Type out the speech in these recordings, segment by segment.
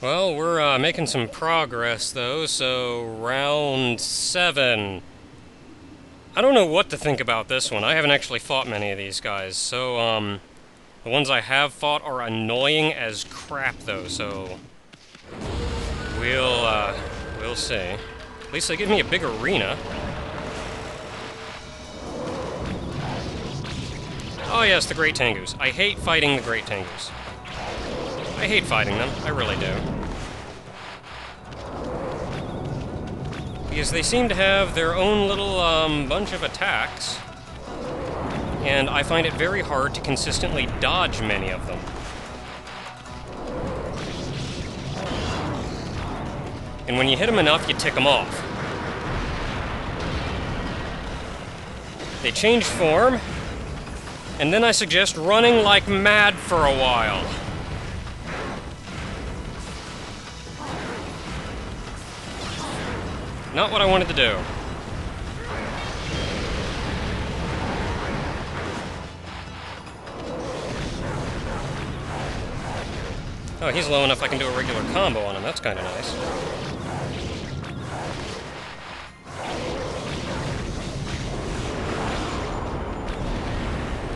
Well, we're uh, making some progress though, so round seven. I don't know what to think about this one. I haven't actually fought many of these guys, so um, the ones I have fought are annoying as crap though. So we'll uh, we'll see. At least they give me a big arena. Oh yes, the Great Tengus. I hate fighting the Great Tengus. I hate fighting them. I really do. Because they seem to have their own little um, bunch of attacks, and I find it very hard to consistently dodge many of them. And when you hit them enough, you tick them off. They change form, and then I suggest running like mad for a while. Not what I wanted to do. Oh, he's low enough I can do a regular combo on him. That's kind of nice.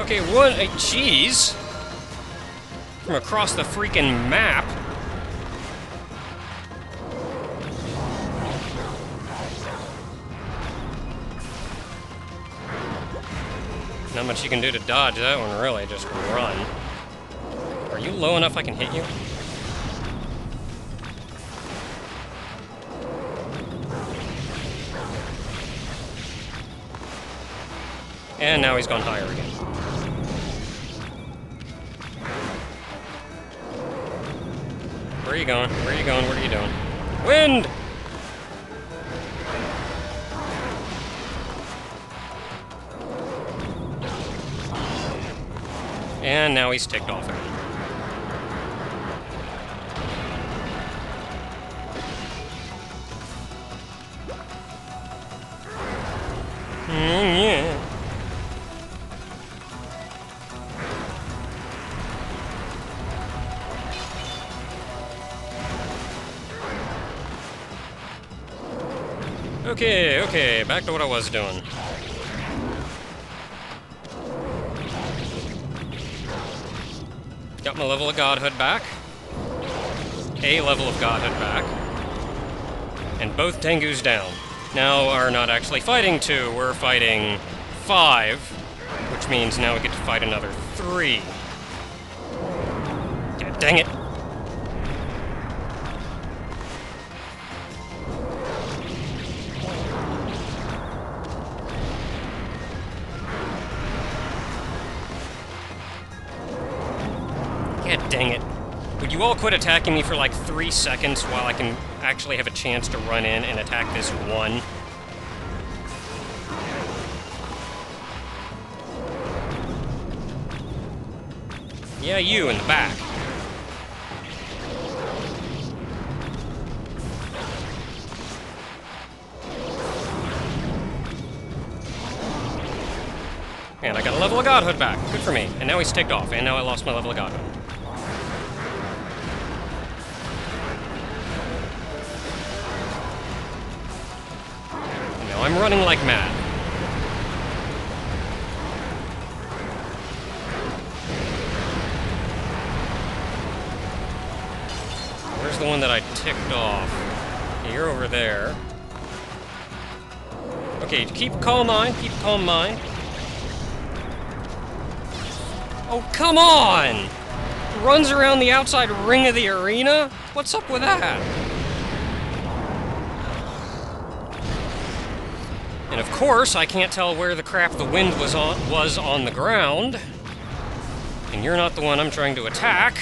Okay, what a cheese! From across the freaking map. Not much you can do to dodge that one, really. Just run. Are you low enough I can hit you? And now he's gone higher again. Where are you going? Where are you going? What are you doing? Wind! And now he's ticked off again. Mm. Okay, okay, back to what I was doing. My level of godhood back. A level of godhood back. And both Tengus down. Now are not actually fighting two, we're fighting five, which means now we get to fight another three. God dang it. Would you all quit attacking me for like three seconds while I can actually have a chance to run in and attack this one? Yeah, you in the back. And I got a level of godhood back. Good for me. And now he's ticked off, and now I lost my level of godhood. I'm running like mad. Where's the one that I ticked off? You're over there. Okay, keep calm mind, keep calm mind. Oh, come on! Runs around the outside ring of the arena? What's up with that? And of course, I can't tell where the crap the wind was on was on the ground. And you're not the one I'm trying to attack.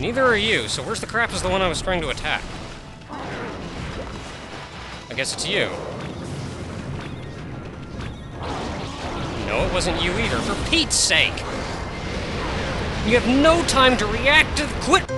Neither are you, so where's the crap is the one I was trying to attack? I guess it's you. No, it wasn't you either, for Pete's sake! You have no time to react to quit.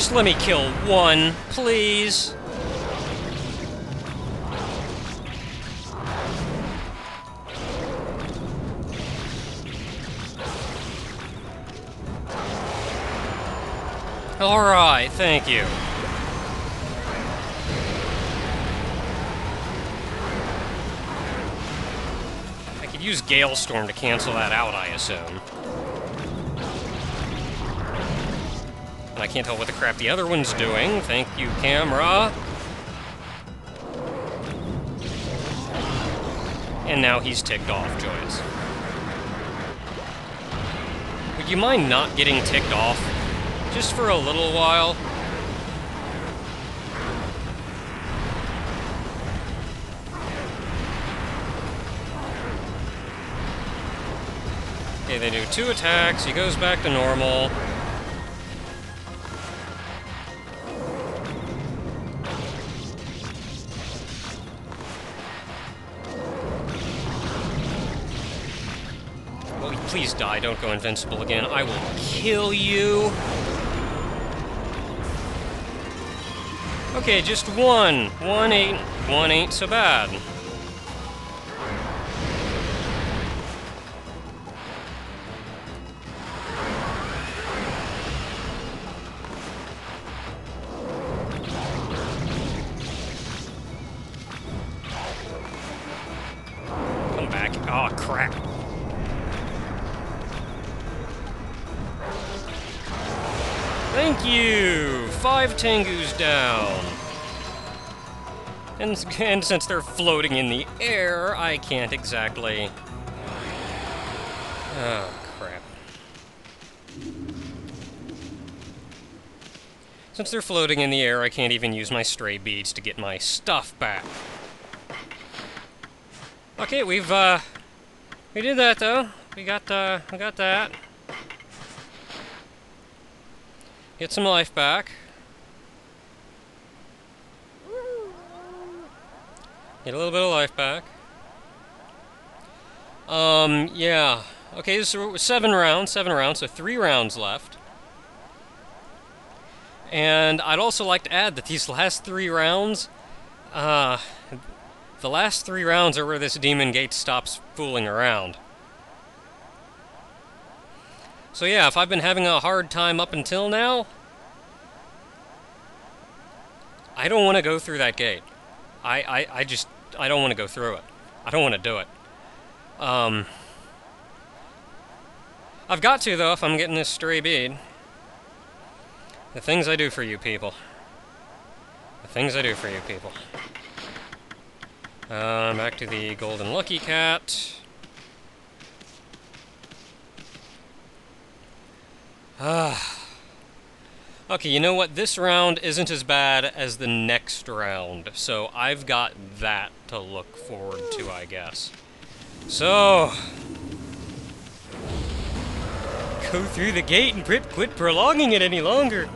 Just let me kill one, please. Alright, thank you. I could use Galestorm to cancel that out, I assume. Can't tell what the crap the other one's doing. Thank you, camera. And now he's ticked off, Joyous. Would you mind not getting ticked off? Just for a little while. Okay, they do two attacks, he goes back to normal. Please die, don't go invincible again. I will kill you. Okay, just one. One ain't one ain't so bad. Tengus down. And, and since they're floating in the air, I can't exactly... Oh, crap. Since they're floating in the air, I can't even use my stray beads to get my stuff back. Okay, we've, uh... We did that, though. We got, uh, we got that. Get some life back. Get a little bit of life back. Um, yeah. Okay, so seven rounds, seven rounds, so three rounds left. And I'd also like to add that these last three rounds, uh, the last three rounds are where this demon gate stops fooling around. So yeah, if I've been having a hard time up until now, I don't want to go through that gate. I, I, I just, I don't want to go through it. I don't want to do it. Um, I've got to, though, if I'm getting this stray bead. The things I do for you people. The things I do for you people. Uh, back to the golden lucky cat. Ah. Okay, you know what? This round isn't as bad as the next round, so I've got that to look forward to, I guess. So... Go through the gate and quit, quit prolonging it any longer.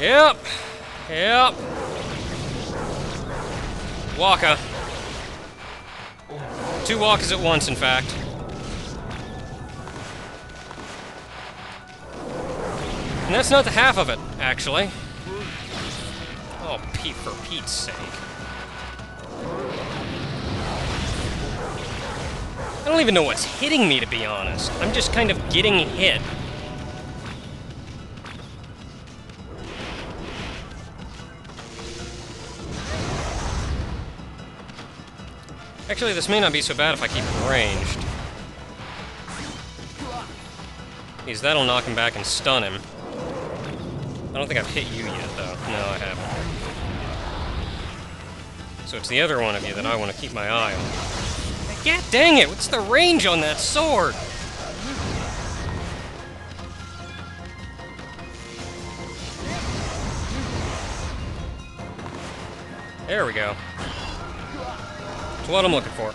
Yep. Yep. Waka. Two Wakas at once, in fact. And that's not the half of it, actually. Oh, Pete, for Pete's sake. I don't even know what's hitting me, to be honest. I'm just kind of getting hit. Actually, this may not be so bad if I keep it ranged. Because that'll knock him back and stun him. I don't think I've hit you yet, though. No, I haven't. So it's the other one of you that I want to keep my eye on. God dang it! What's the range on that sword? There we go. That's what I'm looking for.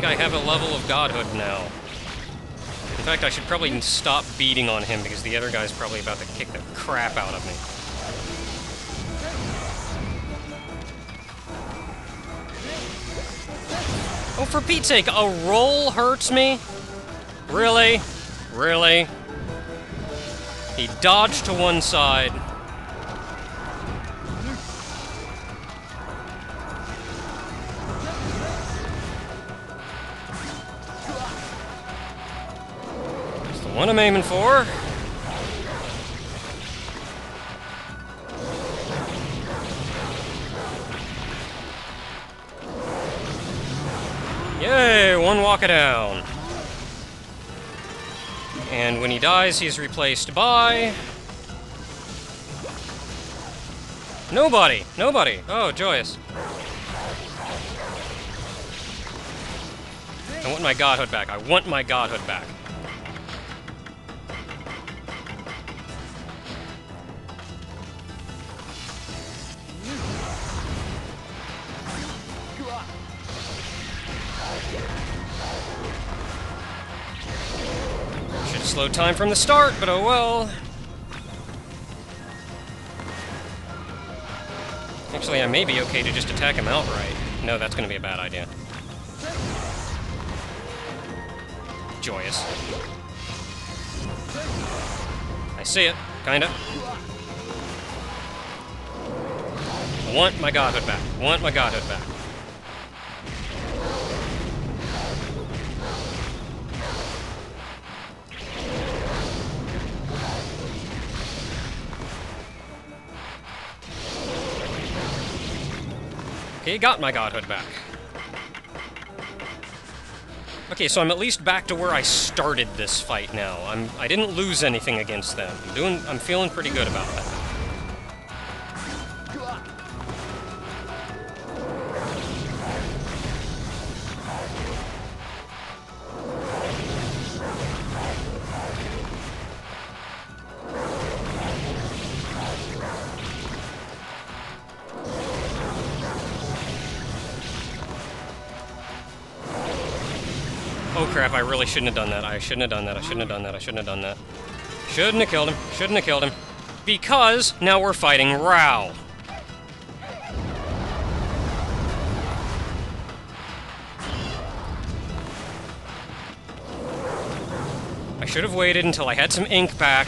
Think I have a level of godhood now. In fact, I should probably stop beating on him because the other guy's probably about to kick the crap out of me. Oh, for Pete's sake, a roll hurts me? Really? Really? He dodged to one side. One I'm aiming for. Yay, one Waka down. And when he dies, he's replaced by... Nobody! Nobody! Oh, joyous. I want my godhood back. I want my godhood back. Slowed time from the start, but oh well. Actually, I may be okay to just attack him outright. No, that's gonna be a bad idea. Joyous. I see it, kinda. Want my godhood back. Want my godhood back. Got my godhood back. Okay, so I'm at least back to where I started this fight now. I'm I didn't lose anything against them. I'm doing I'm feeling pretty good about that. Really shouldn't have done that. I shouldn't have done that. I shouldn't have done that. I shouldn't have done that. Shouldn't have killed him. Shouldn't have killed him. Because now we're fighting Rao. I should have waited until I had some ink back.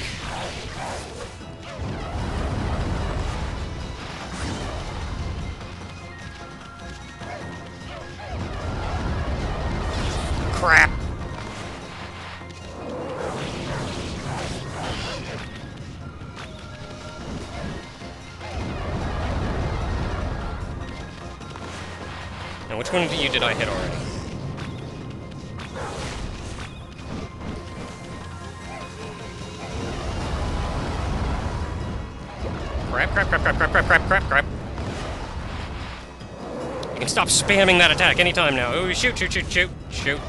Did I hit already? Crap, crap, crap, crap, crap, crap, crap, crap, crap. You can stop spamming that attack anytime now. Oh, shoot, shoot, shoot, shoot, shoot.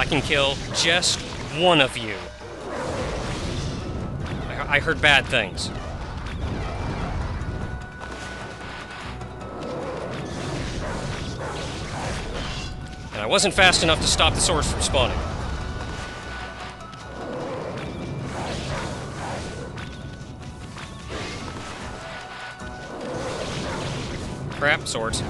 I can kill just one of you. I, heard bad things. And I wasn't fast enough to stop the swords from spawning. Crap, swords.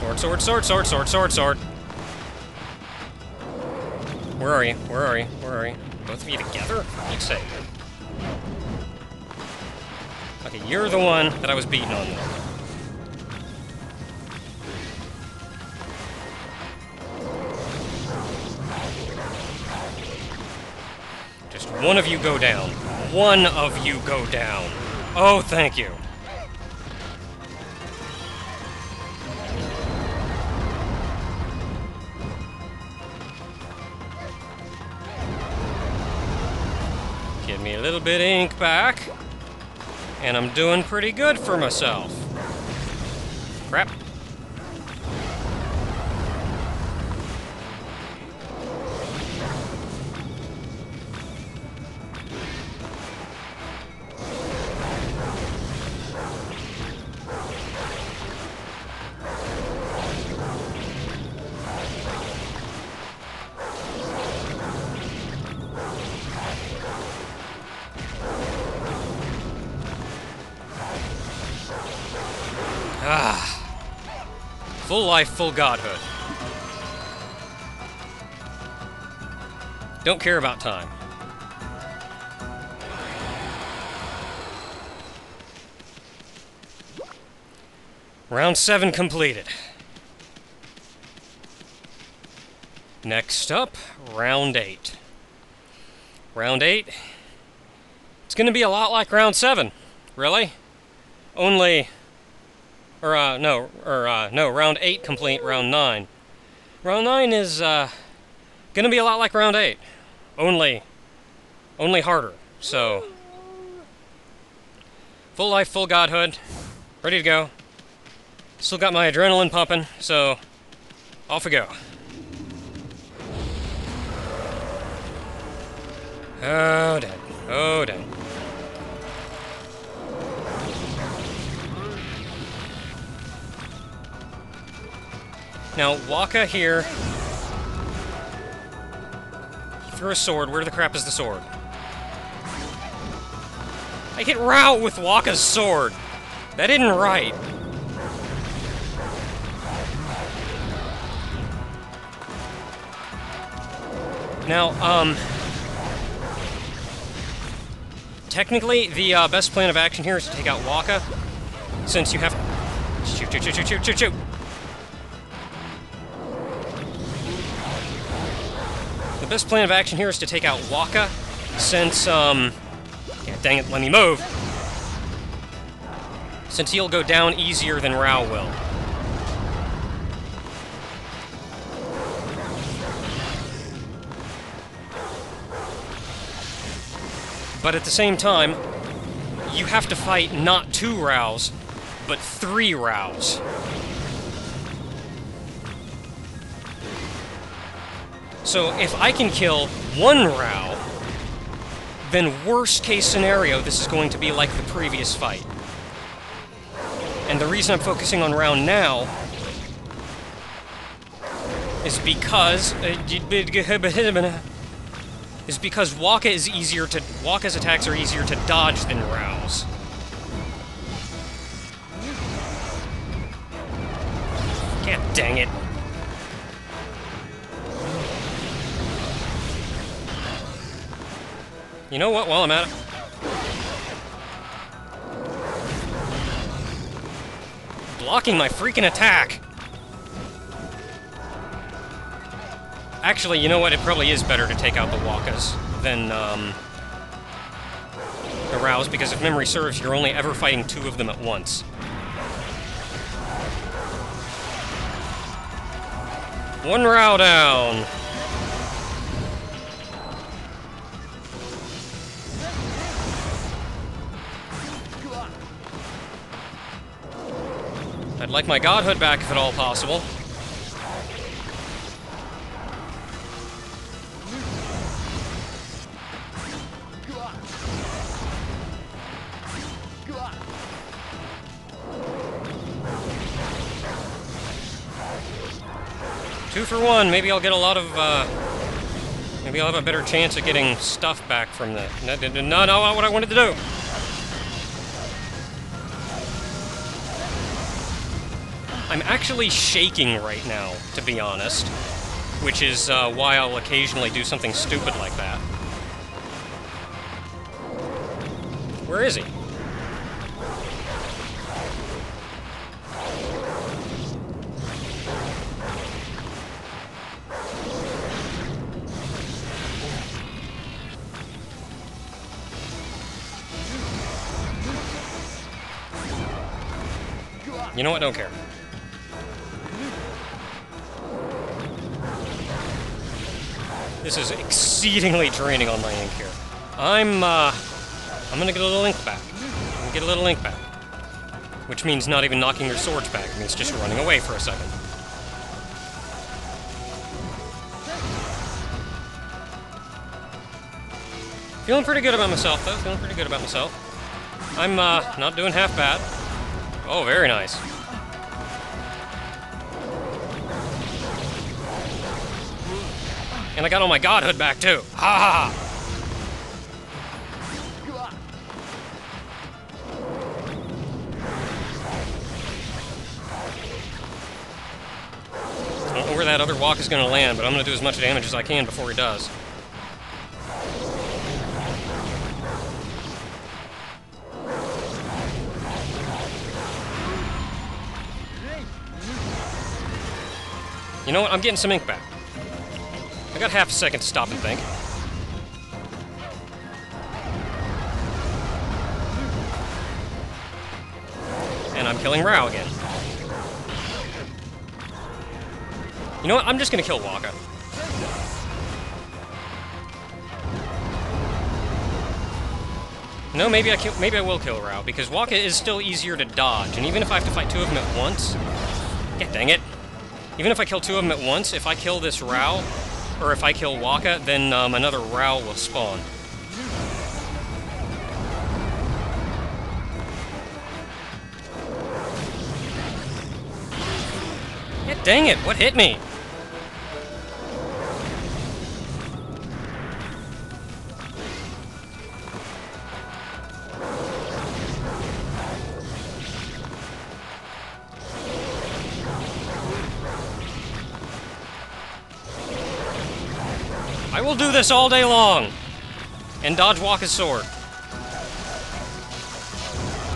Sword, sword, sword, sword, sword, sword, sword. Where are you? Where are you? Where are you? Both of you together? Say. Okay, you're the one that I was beating on. Just one of you go down. One of you go down. Oh, thank you. Little bit of ink back. And I'm doing pretty good for myself. Crap. Full full godhood. Don't care about time. Round 7 completed. Next up, round 8. Round 8. It's going to be a lot like round 7. Really? Only or, uh, no, or, uh, no, round 8 complete, round 9. Round 9 is, uh, gonna be a lot like round 8. Only, only harder. So, full life, full godhood, ready to go. Still got my adrenaline pumping, so, off we go. Oh, dang. Oh, dang. Now, Waka here. He threw a sword. Where the crap is the sword? I hit Rao with Waka's sword. That isn't right. Now, um... Technically, the uh, best plan of action here is to take out Waka, since you have... Shoot, shoot, shoot, shoot, shoot, shoot, best plan of action here is to take out Waka, since, um... Yeah, dang it, let me move. Since he'll go down easier than Rao will. But at the same time, you have to fight not two Raos, but three Raos. So if I can kill one Rao, then worst case scenario, this is going to be like the previous fight. And the reason I'm focusing on Rao now is because is because Waka is easier to Waka's attacks are easier to dodge than Rao's. God dang it. You know what, while I'm at it... Blocking my freaking attack! Actually, you know what, it probably is better to take out the Wakas than, um... The Raos, because if memory serves, you're only ever fighting two of them at once. One Rao down! I'd like my godhood back if at all possible. Two for one. Maybe I'll get a lot of, uh, Maybe I'll have a better chance of getting stuff back from the... No, no, no, what I wanted to do. I'm actually shaking right now, to be honest. Which is uh, why I'll occasionally do something stupid like that. Where is he? You know what? Don't care. This is exceedingly draining on my ink here. I'm, uh, I'm gonna get a little ink back. I'm gonna get a little ink back. Which means not even knocking your swords back. It means just running away for a second. Feeling pretty good about myself, though. Feeling pretty good about myself. I'm, uh, not doing half bad. Oh, very nice. And I got all my godhood back, too. Ha ha ha! I don't know where that other Waka is going to land, but I'm going to do as much damage as I can before he does. You know what? I'm getting some ink back. Got half a second to stop and think. And I'm killing Rao again. You know what? I'm just gonna kill Waka. No, maybe I kill, maybe I will kill Rao because Waka is still easier to dodge, and even if I have to fight two of them at once, God dang it! Even if I kill two of them at once, if I kill this Rao, or if I kill Waka, then um, another Rao will spawn. God dang it! What hit me? This all day long! And dodge Waka's sword.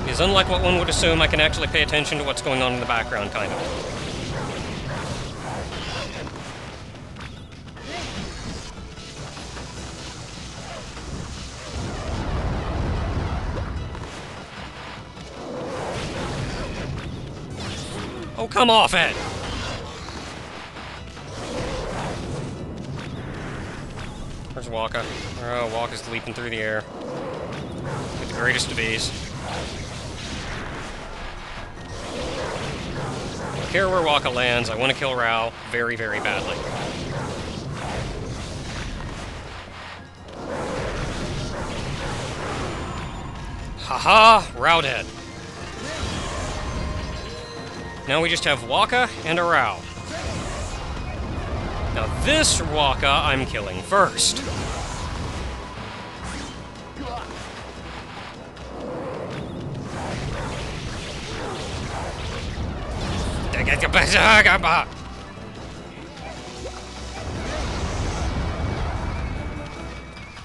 Because unlike what one would assume, I can actually pay attention to what's going on in the background, kind of. Oh, come off it! Where's Waka. Oh, Waka's leaping through the air. With the greatest of ease. Don't care where Waka lands, I want to kill Rao very, very badly. Haha, -ha, Rao dead. Now we just have Waka and a Rao. Now this Waka I'm killing first.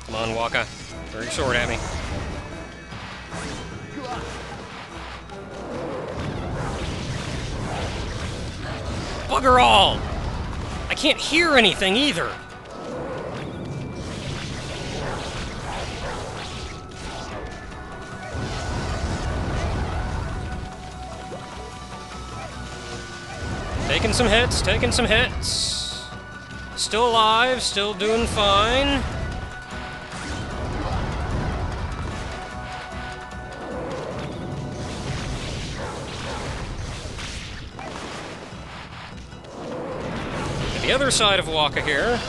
Come on, Waka. Throw your sword at me. Bugger all! Can't hear anything either! Taking some hits, taking some hits. Still alive, still doing fine. Other side of Waka here.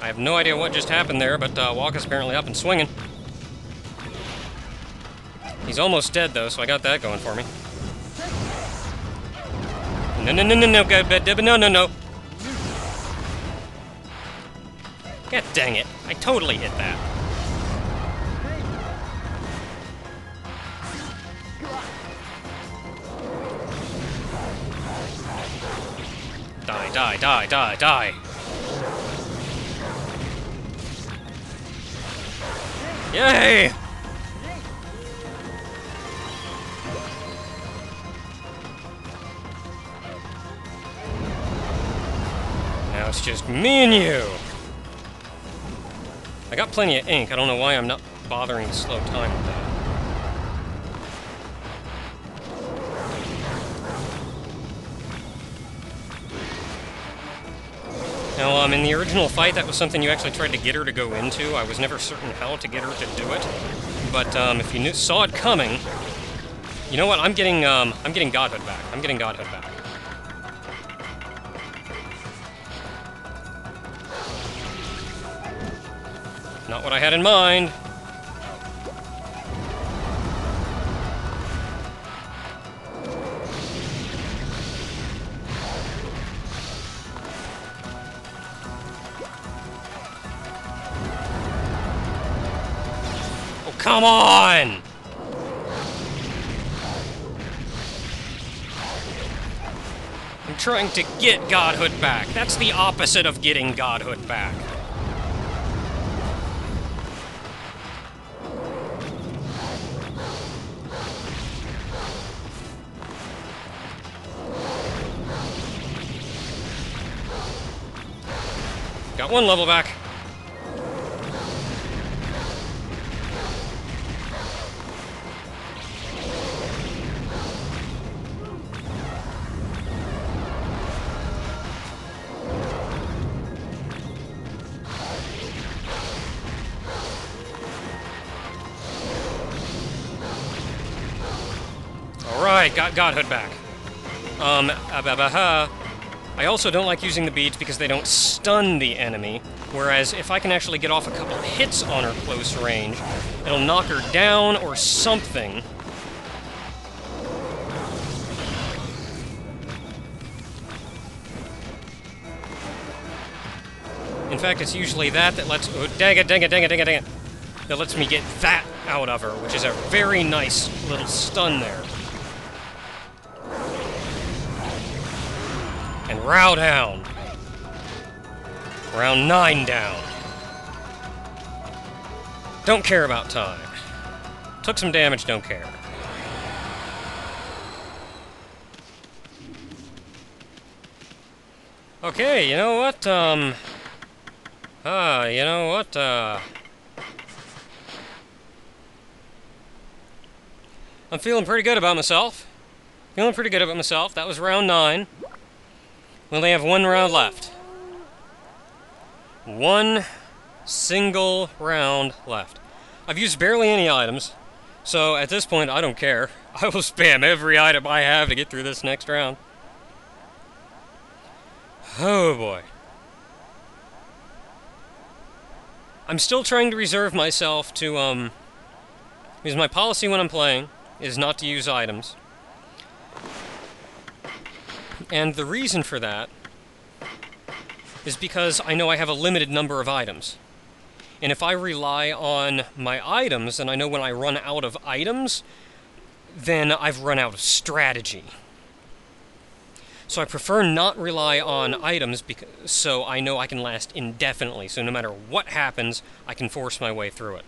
I have no idea what just happened there, but uh, Waka's apparently up and swinging. He's almost dead, though, so I got that going for me. No, no, no, no, no, no, no, no. God dang it. I totally hit that. Die, die, die. Yay! Now it's just me and you. I got plenty of ink. I don't know why I'm not bothering to slow time Now, um, in the original fight, that was something you actually tried to get her to go into. I was never certain how to get her to do it. But um, if you knew, saw it coming, you know what? I'm getting um, I'm getting Godhood back. I'm getting Godhood back. Not what I had in mind. Come on! I'm trying to get Godhood back. That's the opposite of getting Godhood back. Got one level back. Godhood back. Um, ababaha. I also don't like using the beads because they don't stun the enemy, whereas if I can actually get off a couple hits on her close range, it'll knock her down or something. In fact, it's usually that that lets... Oh, dang it, dang it, dang it, dang it, dang it. That lets me get that out of her, which is a very nice little stun there. Down. Round 9 down. Don't care about time. Took some damage, don't care. Okay, you know what, um... Ah, you know what, uh... I'm feeling pretty good about myself. Feeling pretty good about myself. That was round 9. We only have one round left. One single round left. I've used barely any items, so at this point I don't care. I will spam every item I have to get through this next round. Oh boy. I'm still trying to reserve myself to, um... Because my policy when I'm playing is not to use items. And the reason for that is because I know I have a limited number of items. And if I rely on my items, and I know when I run out of items, then I've run out of strategy. So I prefer not rely on items because, so I know I can last indefinitely. So no matter what happens, I can force my way through it.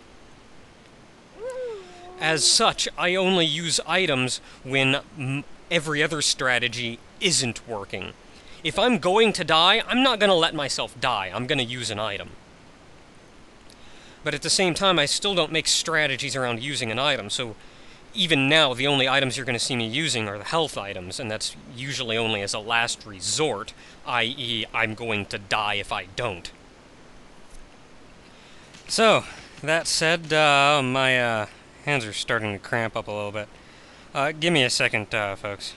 As such, I only use items when every other strategy isn't working. If I'm going to die, I'm not going to let myself die. I'm going to use an item. But at the same time, I still don't make strategies around using an item, so even now, the only items you're going to see me using are the health items, and that's usually only as a last resort, i.e., I'm going to die if I don't. So, that said, uh, my uh, hands are starting to cramp up a little bit. Uh, give me a second, uh, folks.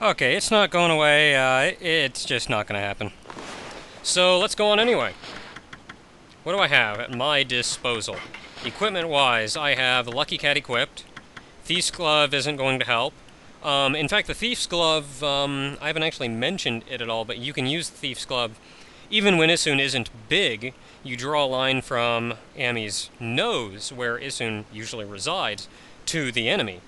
Okay, it's not going away. Uh, it's just not going to happen. So let's go on anyway. What do I have at my disposal? Equipment-wise, I have Lucky Cat equipped. Thief's Glove isn't going to help. Um, in fact, the Thief's Glove, um, I haven't actually mentioned it at all, but you can use the Thief's Glove even when Issun isn't big. You draw a line from Ammy's nose, where Issun usually resides, to the enemy.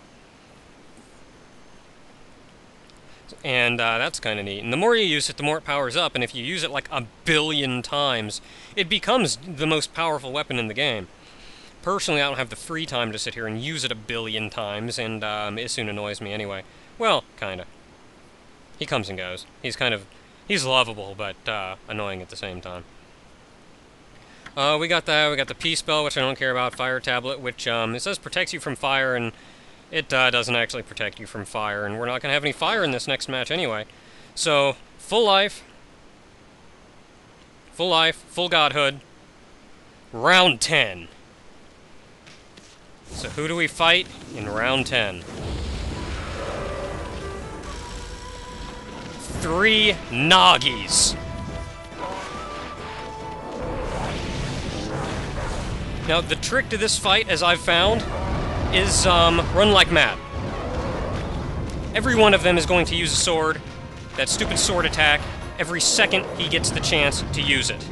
and uh, that's kind of neat. And the more you use it, the more it powers up, and if you use it like a billion times, it becomes the most powerful weapon in the game. Personally, I don't have the free time to sit here and use it a billion times, and um, Issun annoys me anyway. Well, kinda. He comes and goes. He's kind of... He's lovable, but uh, annoying at the same time. Uh, we got that. We got the Peace Bell, which I don't care about. Fire tablet, which um, it says protects you from fire, and it uh, doesn't actually protect you from fire, and we're not going to have any fire in this next match anyway. So, full life, full life, full godhood. Round 10. So who do we fight in round 10? Three Nagis. Now, the trick to this fight, as I've found, is um, run like mad. Every one of them is going to use a sword, that stupid sword attack, every second he gets the chance to use it.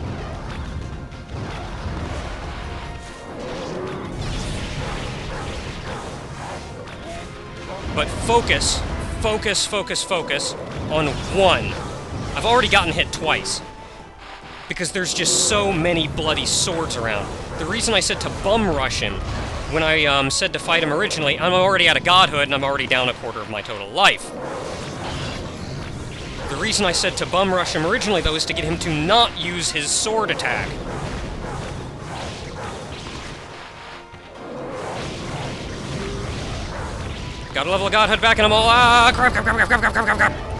But focus, focus, focus, focus on one. I've already gotten hit twice. Because there's just so many bloody swords around. The reason I said to bum rush him when I um, said to fight him originally, I'm already out of godhood and I'm already down a quarter of my total life. The reason I said to bum rush him originally, though, is to get him to not use his sword attack. Got a level of godhood back and I'm all ah crap crap crap crap crap crap crap crap.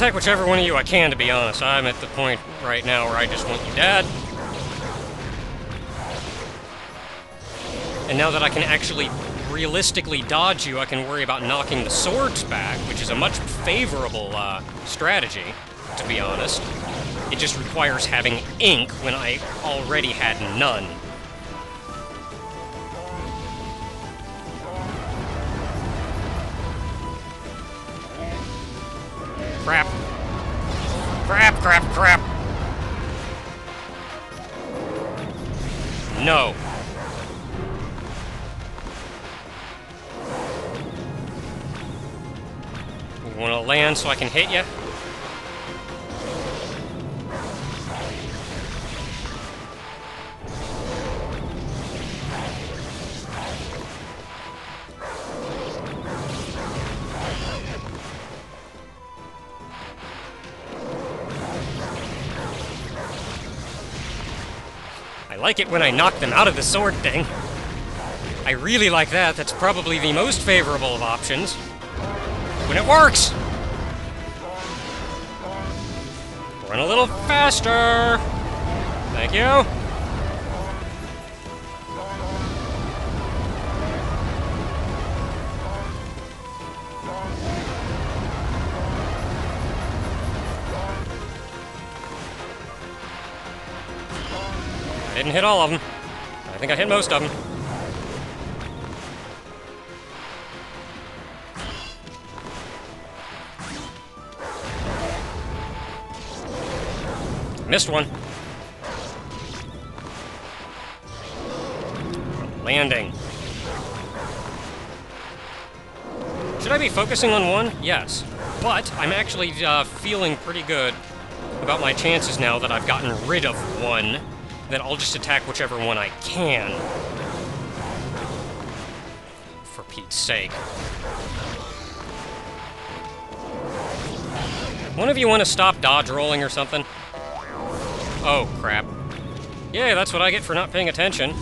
Attack whichever one of you I can, to be honest. I'm at the point right now where I just want you dead. And now that I can actually realistically dodge you, I can worry about knocking the swords back, which is a much favorable uh, strategy, to be honest. It just requires having ink when I already had none. Can hit you? I like it when I knock them out of the sword thing. I really like that. That's probably the most favorable of options. When it works! Run a little faster! Thank you. Didn't hit all of them. I think I hit most of them. Missed one. Landing. Should I be focusing on one? Yes. But I'm actually uh, feeling pretty good about my chances now that I've gotten rid of one, that I'll just attack whichever one I can. For Pete's sake. One of you want to stop dodge rolling or something? Oh, crap. Yeah, that's what I get for not paying attention.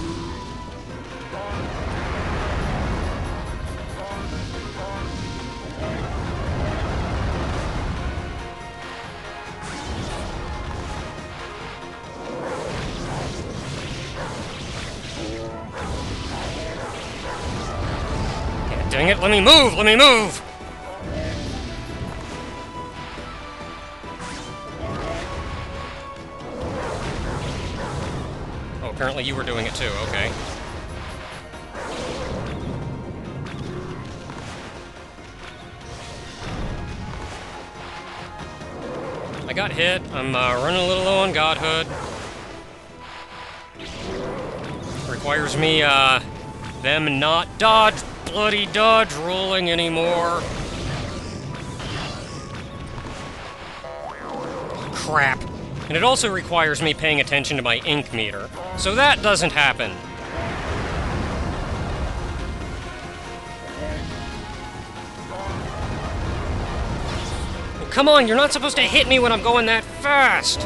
Dang it, let me move, let me move! Apparently you were doing it too, okay. I got hit. I'm uh, running a little low on Godhood. Requires me, uh, them not dodge, bloody dodge rolling anymore. Crap. And it also requires me paying attention to my ink meter. So that doesn't happen. Come on, you're not supposed to hit me when I'm going that fast!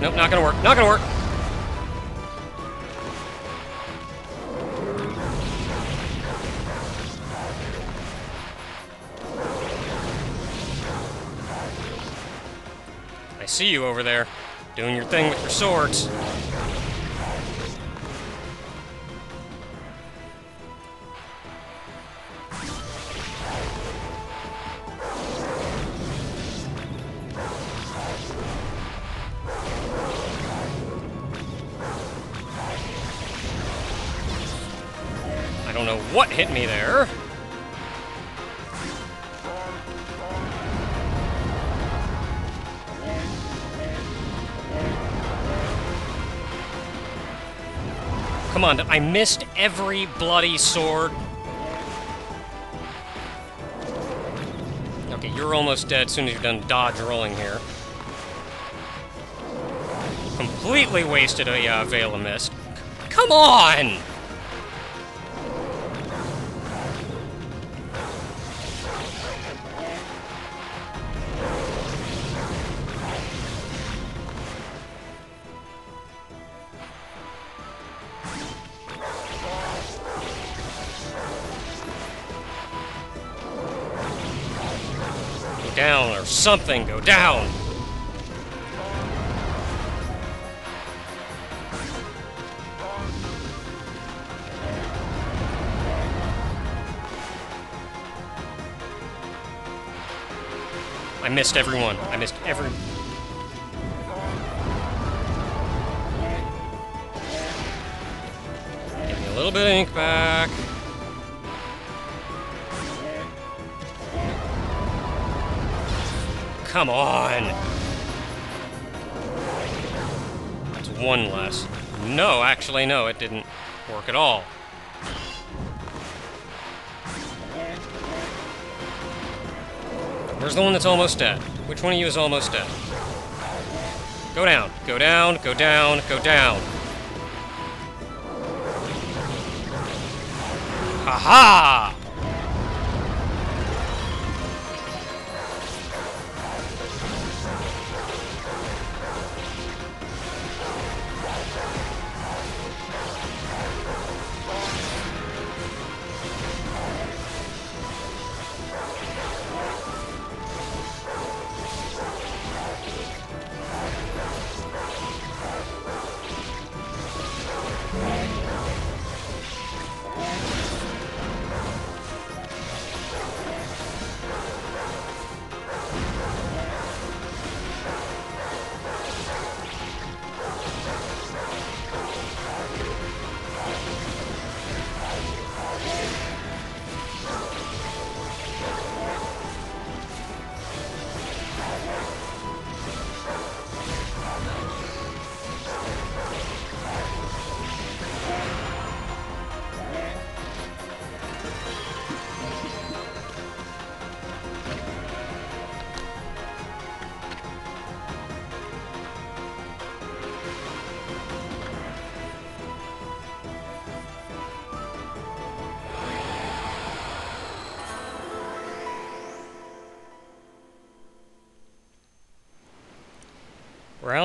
Nope, not gonna work. Not gonna work. See you over there, doing your thing with your swords. Come on, I missed every bloody sword. Okay, you're almost dead as soon as you're done dodge rolling here. Completely wasted a uh, Veil of Mist. Come on! Something. Go down. I missed everyone. I missed every. Give me a little bit of ink back. Come on! That's one less. No, actually, no, it didn't work at all. Where's the one that's almost dead? Which one of you is almost dead? Go down, go down, go down, go down. Ha ha!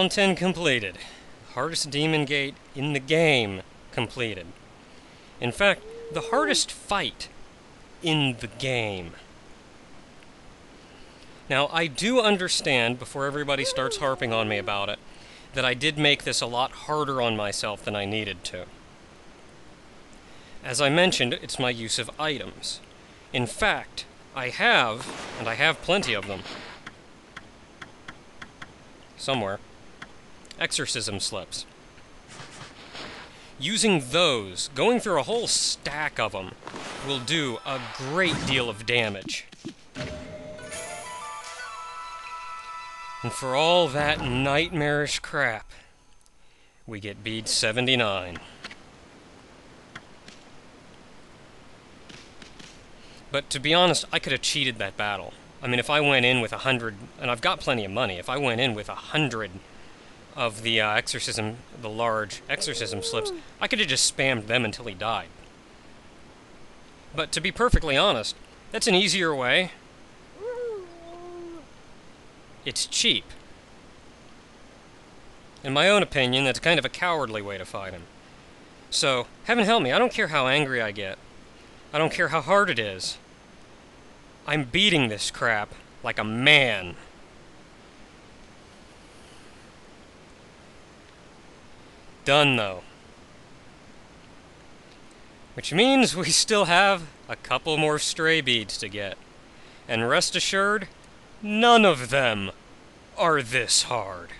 Round 10 completed. Hardest demon gate in the game completed. In fact, the hardest fight in the game. Now, I do understand, before everybody starts harping on me about it, that I did make this a lot harder on myself than I needed to. As I mentioned, it's my use of items. In fact, I have, and I have plenty of them, somewhere, exorcism slips. Using those, going through a whole stack of them, will do a great deal of damage. And for all that nightmarish crap, we get bead 79. But to be honest, I could have cheated that battle. I mean, if I went in with a hundred, and I've got plenty of money, if I went in with a hundred of the uh, exorcism, the large exorcism slips, I could have just spammed them until he died. But to be perfectly honest, that's an easier way. It's cheap. In my own opinion, that's kind of a cowardly way to fight him. So, heaven help me, I don't care how angry I get. I don't care how hard it is. I'm beating this crap like a man. Done, though. Which means we still have a couple more stray beads to get. And rest assured, none of them are this hard.